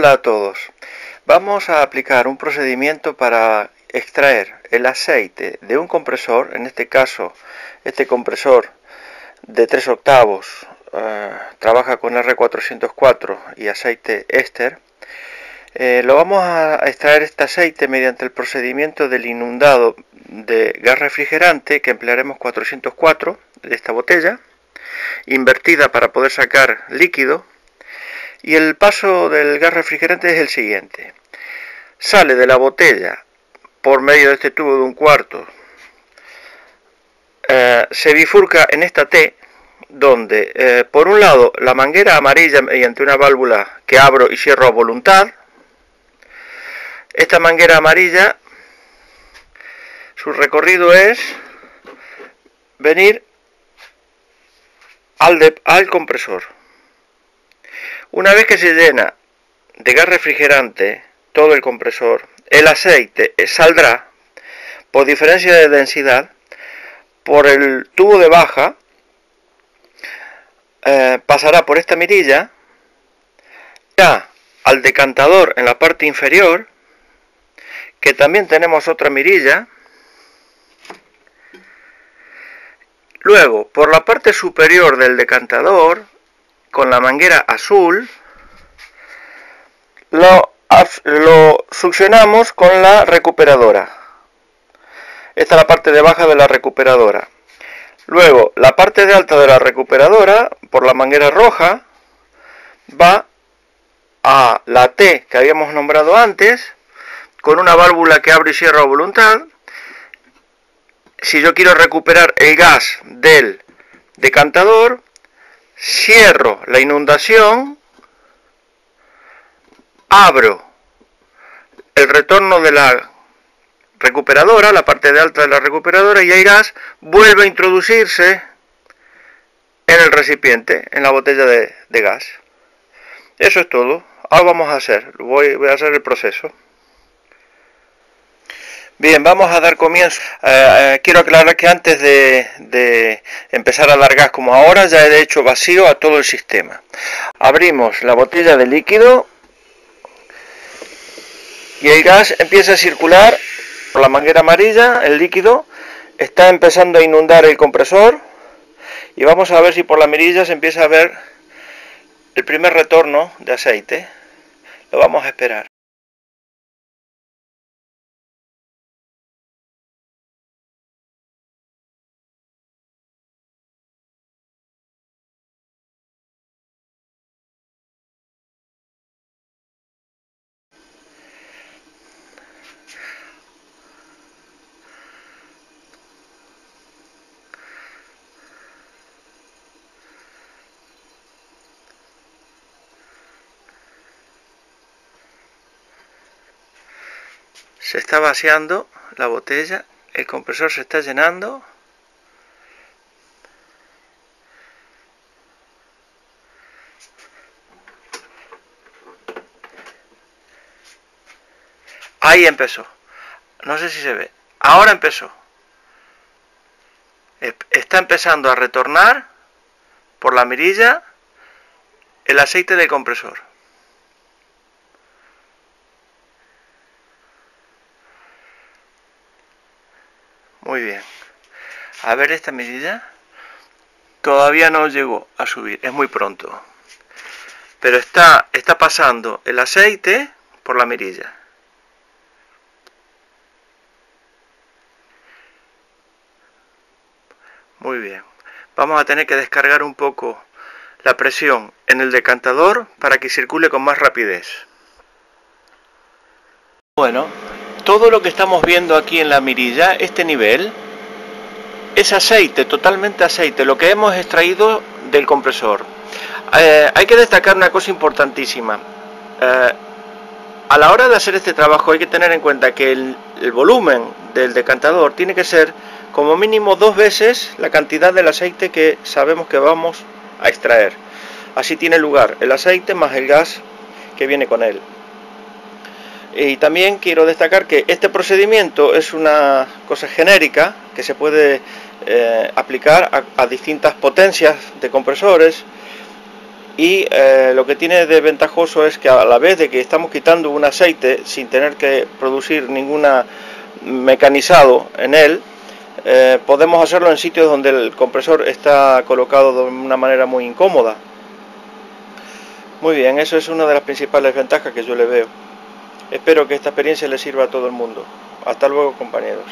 Hola a todos. Vamos a aplicar un procedimiento para extraer el aceite de un compresor, en este caso este compresor de 3 octavos eh, trabaja con R404 y aceite éster. Eh, lo vamos a extraer este aceite mediante el procedimiento del inundado de gas refrigerante que emplearemos 404 de esta botella, invertida para poder sacar líquido y el paso del gas refrigerante es el siguiente. Sale de la botella por medio de este tubo de un cuarto. Eh, se bifurca en esta T donde eh, por un lado la manguera amarilla mediante una válvula que abro y cierro a voluntad. Esta manguera amarilla, su recorrido es venir al, al compresor. Una vez que se llena de gas refrigerante todo el compresor, el aceite saldrá, por diferencia de densidad, por el tubo de baja, eh, pasará por esta mirilla, ya al decantador en la parte inferior, que también tenemos otra mirilla, luego por la parte superior del decantador con la manguera azul, lo, lo succionamos con la recuperadora. Esta es la parte de baja de la recuperadora. Luego, la parte de alta de la recuperadora, por la manguera roja, va a la T que habíamos nombrado antes, con una válvula que abre y cierra a voluntad. Si yo quiero recuperar el gas del decantador, cierro la inundación, abro el retorno de la recuperadora, la parte de alta de la recuperadora, y el gas vuelve a introducirse en el recipiente, en la botella de, gas. Eso es todo. Ahora vamos a hacer, voy, voy a hacer el proceso. Bien, vamos a dar comienzo. Eh, eh, quiero aclarar que antes de, empezar a dar gas como ahora, ya he hecho vacío a todo el sistema. Abrimos la botella de líquido y el gas empieza a circular por la manguera amarilla, el líquido está empezando a inundar el compresor y vamos a ver si por la mirilla se empieza a ver el primer retorno de aceite. Lo vamos a esperar. Se está vaciando la botella, el compresor se está llenando. Ahí empezó. No sé si se ve. Ahora empezó. Está empezando a retornar por la mirilla el aceite del compresor. Muy bien. A ver esta medida. Todavía no llegó a subir, es muy pronto. Pero está, está pasando el aceite por la mirilla. Muy bien. Vamos a tener que descargar un poco la presión en el decantador para que circule con más rapidez. Bueno, todo lo que estamos viendo aquí en la mirilla, este nivel, es aceite, totalmente aceite, lo que hemos extraído del compresor. Eh, hay que destacar una cosa importantísima. Eh, a la hora de hacer este trabajo hay que tener en cuenta que el, el, volumen del decantador tiene que ser como mínimo dos veces la cantidad del aceite que sabemos que vamos a extraer. Así tiene lugar el aceite más el gas que viene con él. Y también quiero destacar que este procedimiento es una cosa genérica que se puede eh, aplicar a, distintas potencias de compresores y eh, lo que tiene de ventajoso es que a la vez de que estamos quitando un aceite sin tener que producir ninguna mecanizado en él, eh, podemos hacerlo en sitios donde el compresor está colocado de una manera muy incómoda. Muy bien, eso es una de las principales ventajas que yo le veo. Espero que esta experiencia le sirva a todo el mundo. Hasta luego compañeros.